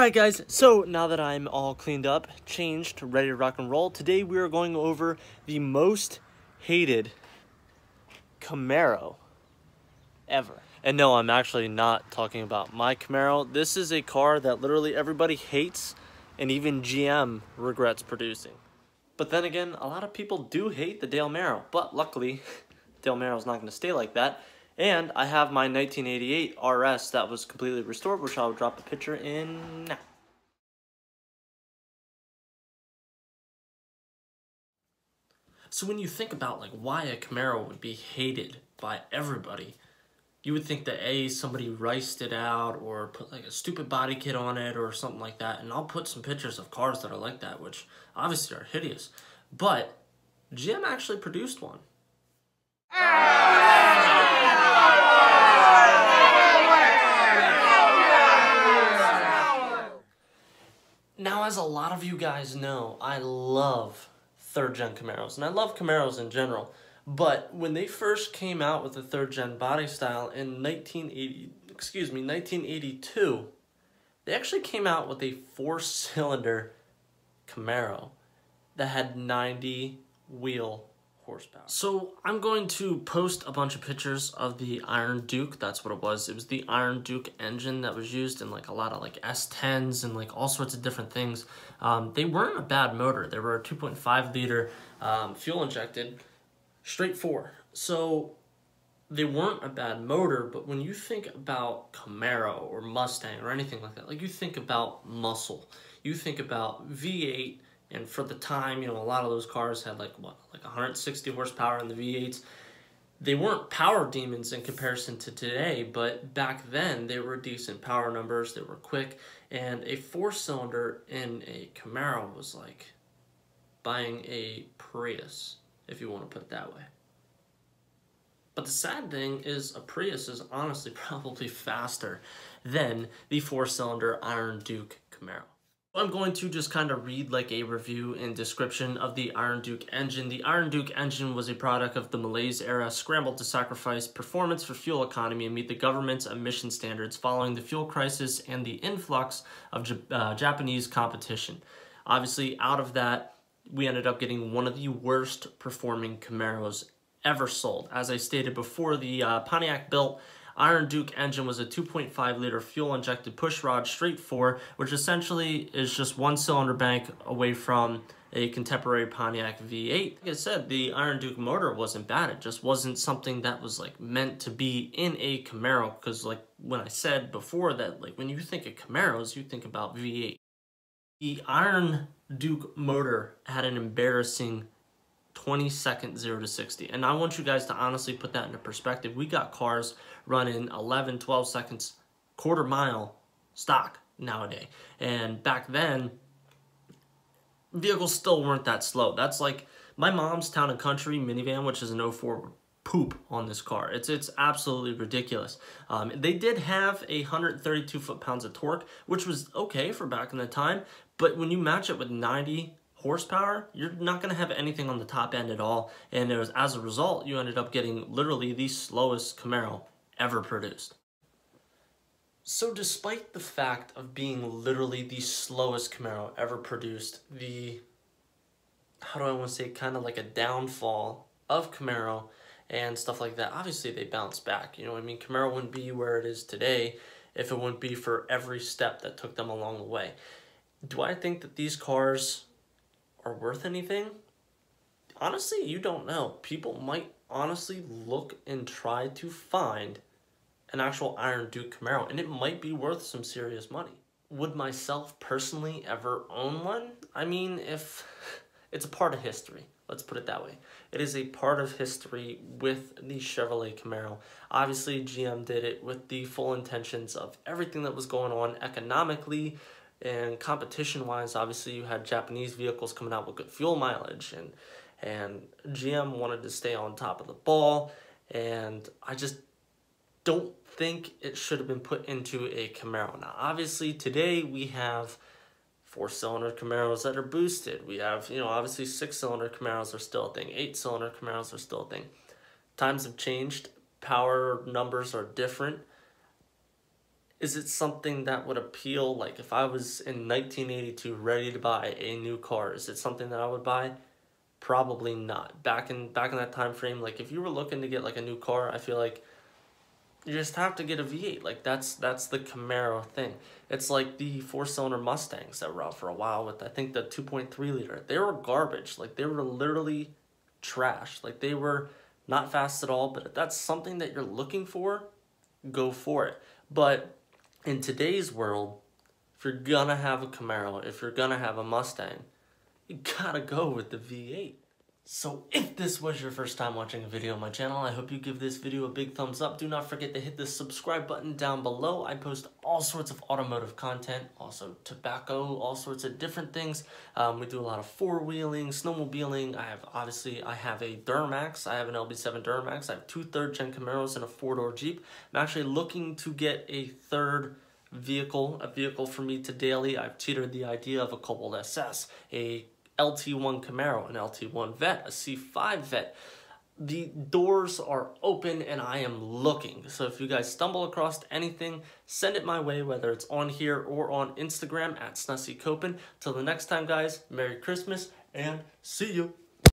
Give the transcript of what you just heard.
Alright guys, so now that I'm all cleaned up, changed, ready to rock and roll, today we are going over the most hated Camaro ever. And no, I'm actually not talking about my Camaro. This is a car that literally everybody hates and even GM regrets producing. But then again, a lot of people do hate the Dale Maro, but luckily, Dale Maro's not going to stay like that. And I have my 1988 RS that was completely restored, which I'll drop a picture in now. So when you think about like why a Camaro would be hated by everybody, you would think that A, somebody riced it out or put like a stupid body kit on it or something like that. And I'll put some pictures of cars that are like that, which obviously are hideous. But GM actually produced one. Ah! Now, as a lot of you guys know, I love third gen Camaros, and I love Camaros in general. But when they first came out with the third gen body style in 1980, excuse me, 1982, they actually came out with a four cylinder Camaro that had 90 wheel horsepower. So I'm going to post a bunch of pictures of the Iron Duke. That's what it was. It was the Iron Duke engine that was used in like a lot of like S10s and like all sorts of different things. Um, they weren't a bad motor. They were a 2.5 liter um, fuel injected straight four. So they weren't a bad motor, but when you think about Camaro or Mustang or anything like that, like you think about muscle, you think about V8, and for the time, you know, a lot of those cars had like what, like 160 horsepower in the V8s. They weren't power demons in comparison to today, but back then they were decent power numbers. They were quick, and a four cylinder in a Camaro was like buying a Prius if you want to put it that way. But the sad thing is a Prius is honestly probably faster than the four-cylinder Iron Duke Camaro. I'm going to just kind of read like a review and description of the Iron Duke engine. The Iron Duke engine was a product of the Malaise era, scrambled to sacrifice performance for fuel economy and meet the government's emission standards following the fuel crisis and the influx of uh, Japanese competition. Obviously, out of that, we ended up getting one of the worst performing Camaros ever sold. As I stated before, the uh, Pontiac built Iron Duke engine was a 2.5 liter fuel injected pushrod straight four, which essentially is just one cylinder bank away from a contemporary Pontiac V8. Like I said, the Iron Duke motor wasn't bad. It just wasn't something that was like meant to be in a Camaro because like when I said before that like when you think of Camaros, you think about V8. The Iron Duke motor had an embarrassing 20 seconds 0 to 60. And I want you guys to honestly put that into perspective. We got cars running 11, 12 seconds, quarter mile stock nowadays. And back then, vehicles still weren't that slow. That's like my mom's Town and Country minivan, which is an 04 poop on this car. It's it's absolutely ridiculous. Um, they did have a 132 foot-pounds of torque, which was okay for back in the time, but when you match it with 90 horsepower, you're not going to have anything on the top end at all. And it was, as a result, you ended up getting literally the slowest Camaro ever produced. So despite the fact of being literally the slowest Camaro ever produced, the, how do I want to say, kind of like a downfall of Camaro and stuff like that, obviously they bounced back. You know I mean? Camaro wouldn't be where it is today if it wouldn't be for every step that took them along the way. Do I think that these cars are worth anything? Honestly, you don't know. People might honestly look and try to find an actual Iron Duke Camaro, and it might be worth some serious money. Would myself personally ever own one? I mean, if it's a part of history, let's put it that way. It is a part of history with the Chevrolet Camaro. Obviously, GM did it with the full intentions of everything that was going on economically, and competition wise, obviously you had Japanese vehicles coming out with good fuel mileage and and GM wanted to stay on top of the ball and I just don't think it should have been put into a Camaro. Now obviously today we have four cylinder Camaros that are boosted. We have, you know, obviously six cylinder Camaros are still a thing. Eight cylinder Camaros are still a thing. Times have changed. Power numbers are different is it something that would appeal? Like if I was in 1982 ready to buy a new car, is it something that I would buy? Probably not. Back in back in that time frame, like if you were looking to get like a new car, I feel like you just have to get a V8. Like that's that's the Camaro thing. It's like the four cylinder Mustangs that were out for a while with I think the 2.3 liter. They were garbage. Like they were literally trash. Like they were not fast at all. But if that's something that you're looking for, go for it. But in today's world, if you're gonna have a Camaro, if you're gonna have a Mustang, you gotta go with the V8. So if this was your first time watching a video on my channel, I hope you give this video a big thumbs up. Do not forget to hit the subscribe button down below. I post all sorts of automotive content, also tobacco, all sorts of different things. Um, we do a lot of four-wheeling, snowmobiling. I have, obviously, I have a Duramax. I have an LB7 Duramax. I have two third-gen Camaros and a four-door Jeep. I'm actually looking to get a third vehicle, a vehicle for me to daily. I've teetered the idea of a Cobalt SS, a LT1 Camaro, an LT1 Vette, a C5 Vette. The doors are open and I am looking. So if you guys stumble across anything, send it my way, whether it's on here or on Instagram at Snussycopen. Till the next time, guys, Merry Christmas and see you.